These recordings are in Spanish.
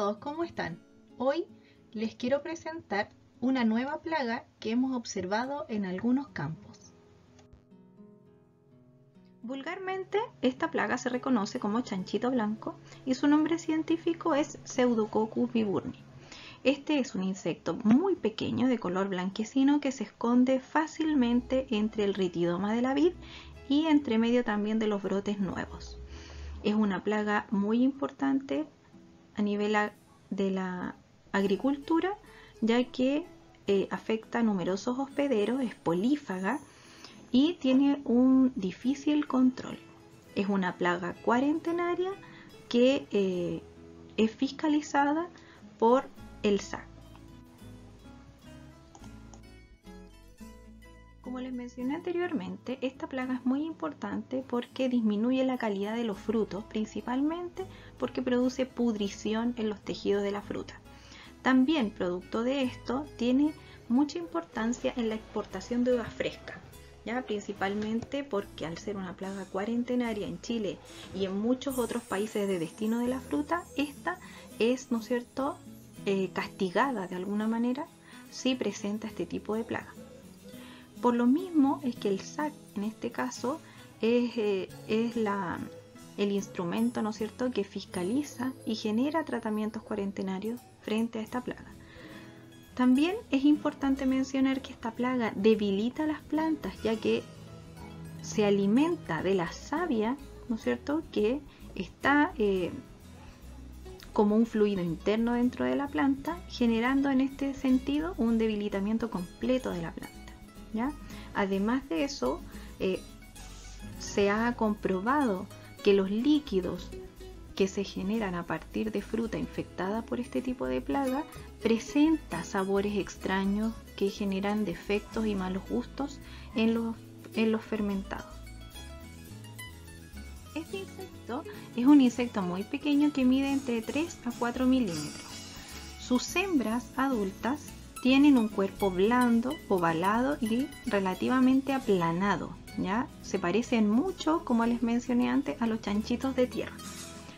todos, ¿cómo están? Hoy les quiero presentar una nueva plaga que hemos observado en algunos campos. Vulgarmente, esta plaga se reconoce como chanchito blanco y su nombre científico es Pseudococcus viburni. Este es un insecto muy pequeño de color blanquecino que se esconde fácilmente entre el ritidoma de la vid y entre medio también de los brotes nuevos. Es una plaga muy importante a nivel de la agricultura, ya que eh, afecta a numerosos hospederos, es polífaga y tiene un difícil control. Es una plaga cuarentenaria que eh, es fiscalizada por el SAC. Como les mencioné anteriormente, esta plaga es muy importante porque disminuye la calidad de los frutos, principalmente porque produce pudrición en los tejidos de la fruta. También, producto de esto, tiene mucha importancia en la exportación de uva fresca, ¿ya? principalmente porque al ser una plaga cuarentenaria en Chile y en muchos otros países de destino de la fruta, esta es, ¿no es cierto?, eh, castigada de alguna manera si presenta este tipo de plaga. Por lo mismo es que el SAC en este caso es, eh, es la, el instrumento, ¿no es cierto?, que fiscaliza y genera tratamientos cuarentenarios frente a esta plaga. También es importante mencionar que esta plaga debilita las plantas, ya que se alimenta de la savia, ¿no es cierto?, que está eh, como un fluido interno dentro de la planta, generando en este sentido un debilitamiento completo de la planta. Además de eso, eh, se ha comprobado que los líquidos que se generan a partir de fruta infectada por este tipo de plaga presenta sabores extraños que generan defectos y malos gustos en los, en los fermentados. Este insecto es un insecto muy pequeño que mide entre 3 a 4 milímetros. Sus hembras adultas tienen un cuerpo blando, ovalado y relativamente aplanado. ¿ya? Se parecen mucho, como les mencioné antes, a los chanchitos de tierra.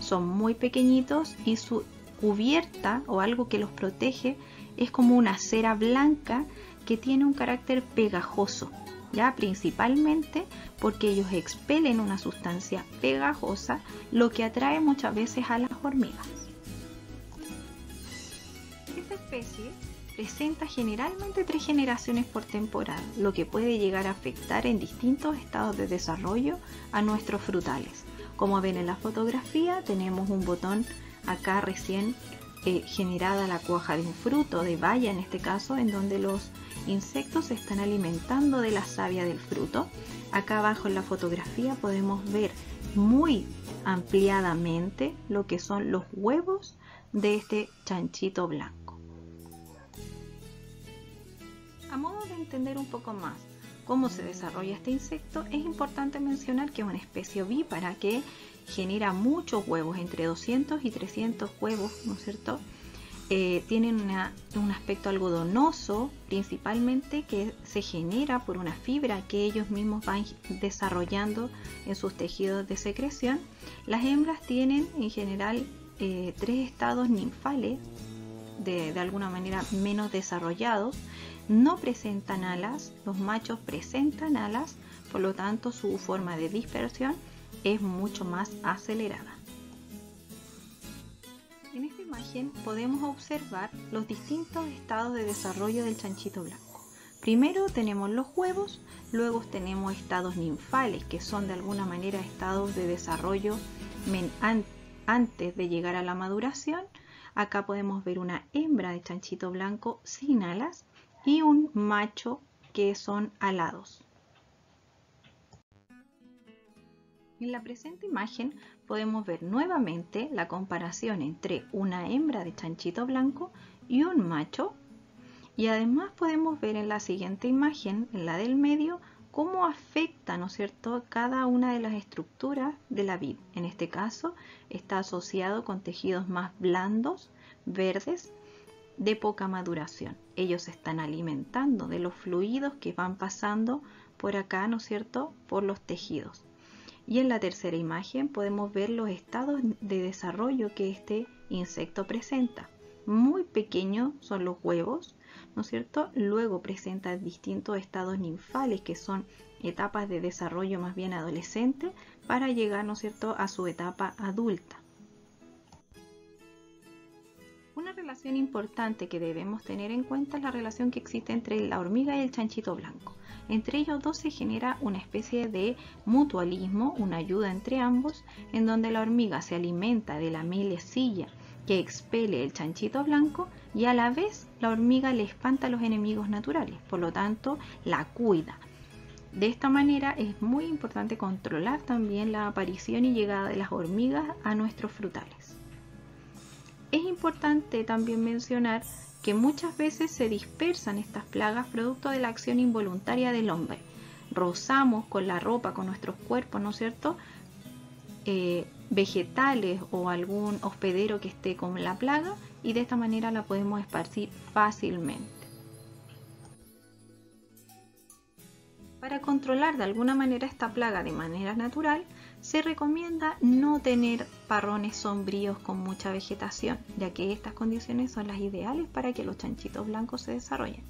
Son muy pequeñitos y su cubierta o algo que los protege es como una cera blanca que tiene un carácter pegajoso, ya principalmente porque ellos expelen una sustancia pegajosa, lo que atrae muchas veces a las hormigas. Esta especie presenta generalmente tres generaciones por temporada, lo que puede llegar a afectar en distintos estados de desarrollo a nuestros frutales. Como ven en la fotografía, tenemos un botón acá recién eh, generada la cuaja de un fruto, de baya en este caso, en donde los insectos se están alimentando de la savia del fruto. Acá abajo en la fotografía podemos ver muy ampliadamente lo que son los huevos de este chanchito blanco. A modo de entender un poco más cómo se desarrolla este insecto, es importante mencionar que es una especie ovípara que genera muchos huevos, entre 200 y 300 huevos, ¿no es cierto? Eh, tienen un aspecto algodonoso, principalmente que se genera por una fibra que ellos mismos van desarrollando en sus tejidos de secreción. Las hembras tienen en general eh, tres estados ninfales, de, alguna manera menos desarrollados, no presentan alas, los machos presentan alas, por lo tanto su forma de dispersión es mucho más acelerada. En esta imagen podemos observar los distintos estados de desarrollo del chanchito blanco. Primero tenemos los huevos, luego tenemos estados ninfales, que son de alguna manera estados de desarrollo antes de llegar a la maduración. Acá podemos ver una hembra de chanchito blanco sin alas y un macho que son alados. En la presente imagen podemos ver nuevamente la comparación entre una hembra de chanchito blanco y un macho y además podemos ver en la siguiente imagen, en la del medio, cómo afecta, ¿no es cierto?, cada una de las estructuras de la vid. En este caso está asociado con tejidos más blandos, verdes, de poca maduración. Ellos se están alimentando de los fluidos que van pasando por acá, ¿no es cierto?, por los tejidos. Y en la tercera imagen podemos ver los estados de desarrollo que este insecto presenta. Muy pequeños son los huevos, ¿no es cierto? Luego presenta distintos estados ninfales que son etapas de desarrollo más bien adolescente para llegar, ¿no es cierto?, a su etapa adulta. Una relación importante que debemos tener en cuenta es la relación que existe entre la hormiga y el chanchito blanco. Entre ellos dos se genera una especie de mutualismo, una ayuda entre ambos, en donde la hormiga se alimenta de la mielecilla que expele el chanchito blanco y a la vez la hormiga le espanta a los enemigos naturales, por lo tanto la cuida. De esta manera es muy importante controlar también la aparición y llegada de las hormigas a nuestros frutales. Es importante también mencionar que muchas veces se dispersan estas plagas producto de la acción involuntaria del hombre. Rozamos con la ropa, con nuestros cuerpos, ¿no es cierto? Eh, vegetales o algún hospedero que esté con la plaga y de esta manera la podemos esparcir fácilmente. Para controlar de alguna manera esta plaga de manera natural, se recomienda no tener parrones sombríos con mucha vegetación, ya que estas condiciones son las ideales para que los chanchitos blancos se desarrollen.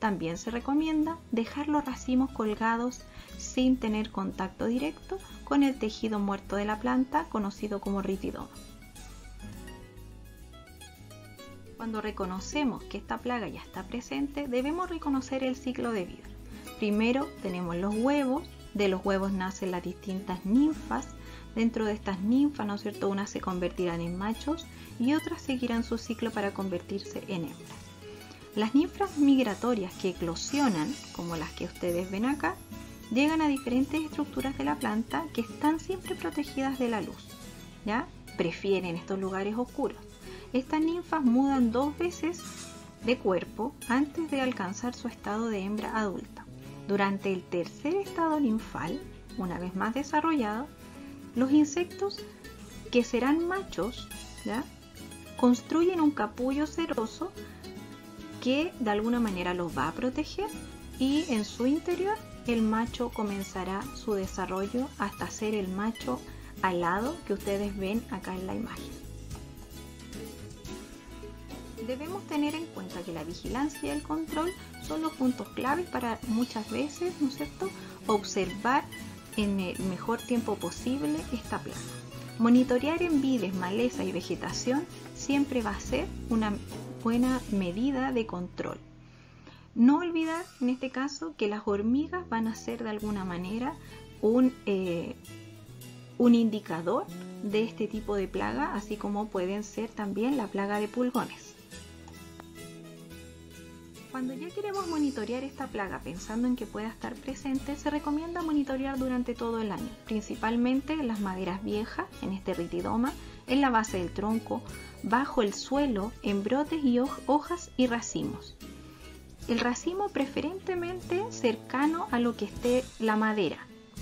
También se recomienda dejar los racimos colgados sin tener contacto directo con el tejido muerto de la planta conocido como ritidoma. Cuando reconocemos que esta plaga ya está presente, debemos reconocer el ciclo de vida. Primero tenemos los huevos, de los huevos nacen las distintas ninfas. Dentro de estas ninfas, ¿no es cierto?, unas se convertirán en machos y otras seguirán su ciclo para convertirse en hembras. Las ninfas migratorias que eclosionan, como las que ustedes ven acá, llegan a diferentes estructuras de la planta que están siempre protegidas de la luz. ¿ya? Prefieren estos lugares oscuros. Estas ninfas mudan dos veces de cuerpo antes de alcanzar su estado de hembra adulta. Durante el tercer estado ninfal, una vez más desarrollado, los insectos que serán machos construyen un capullo ceroso que de alguna manera los va a proteger y en su interior el macho comenzará su desarrollo hasta ser el macho alado que ustedes ven acá en la imagen debemos tener en cuenta que la vigilancia y el control son los puntos claves para muchas veces, ¿no es cierto?, observar en el mejor tiempo posible esta plaga. Monitorear en vides, maleza y vegetación siempre va a ser una buena medida de control. No olvidar en este caso que las hormigas van a ser de alguna manera un, eh, un indicador de este tipo de plaga, así como pueden ser también la plaga de pulgones. Cuando ya queremos monitorear esta plaga pensando en que pueda estar presente, se recomienda monitorear durante todo el año, principalmente en las maderas viejas, en este ritidoma, en la base del tronco, bajo el suelo, en brotes y hojas y racimos. El racimo preferentemente cercano a lo que esté la madera.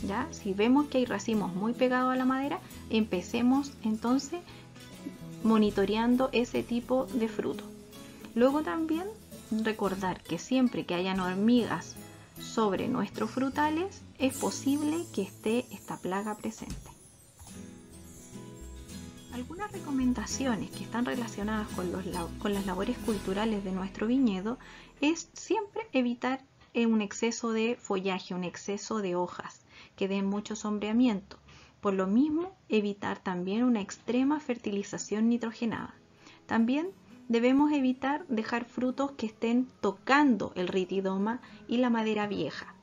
¿ya? Si vemos que hay racimos muy pegados a la madera, empecemos entonces monitoreando ese tipo de fruto. Luego también recordar que siempre que hayan hormigas sobre nuestros frutales es posible que esté esta plaga presente. Algunas recomendaciones que están relacionadas con, las labores culturales de nuestro viñedo es siempre evitar un exceso de follaje, un exceso de hojas que den mucho sombreamiento. Por lo mismo, evitar también una extrema fertilización nitrogenada. También debemos evitar dejar frutos que estén tocando el ritidoma y la madera vieja.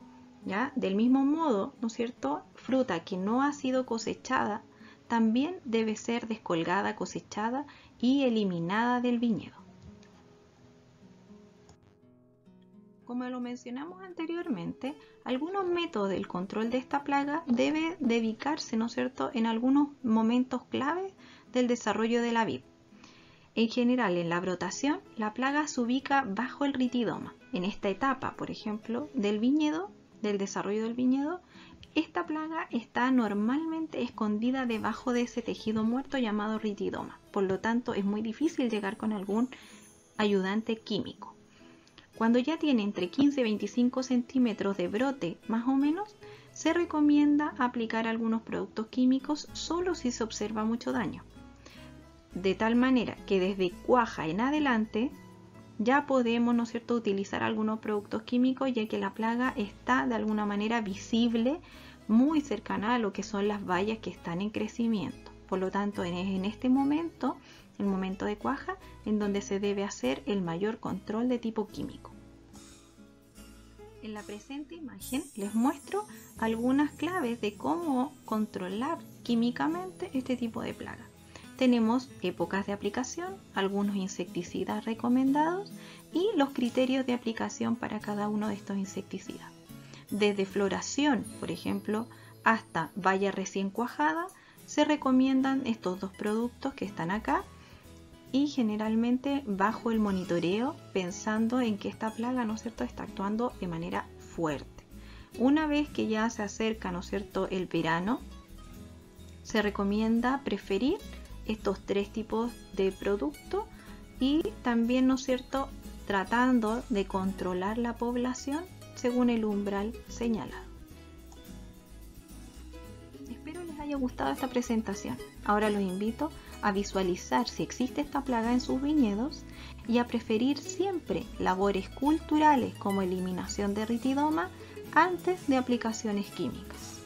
¿ya? Del mismo modo, ¿no es cierto? Fruta que no ha sido cosechada también debe ser descolgada, cosechada y eliminada del viñedo. Como lo mencionamos anteriormente, algunos métodos del control de esta plaga debe dedicarse, ¿no es cierto?, en algunos momentos clave del desarrollo de la vid. En general, en la brotación, la plaga se ubica bajo el ritidoma. En esta etapa, por ejemplo, del viñedo, del desarrollo del viñedo, esta plaga está normalmente escondida debajo de ese tejido muerto llamado ritidoma. Por lo tanto, es muy difícil llegar con algún ayudante químico. Cuando ya tiene entre 15 y 25 centímetros de brote, más o menos, se recomienda aplicar algunos productos químicos solo si se observa mucho daño. De tal manera que desde cuaja en adelante ya podemos, ¿no es cierto?, utilizar algunos productos químicos ya que la plaga está de alguna manera visible muy cercana a lo que son las vallas que están en crecimiento. Por lo tanto, en este momento, el momento de cuaja, en donde se debe hacer el mayor control de tipo químico. En la presente imagen les muestro algunas claves de cómo controlar químicamente este tipo de plaga. Tenemos épocas de aplicación, algunos insecticidas recomendados y los criterios de aplicación para cada uno de estos insecticidas. Desde floración, por ejemplo, hasta valla recién cuajada, se recomiendan estos dos productos que están acá y generalmente bajo el monitoreo pensando en que esta plaga ¿no es cierto? está actuando de manera fuerte. Una vez que ya se acerca ¿no es cierto? el verano, se recomienda preferir estos tres tipos de producto y también ¿no es cierto? tratando de controlar la población según el umbral señalado. Espero les haya gustado esta presentación. Ahora los invito a visualizar si existe esta plaga en sus viñedos y a preferir siempre labores culturales como eliminación de ritidoma antes de aplicaciones químicas.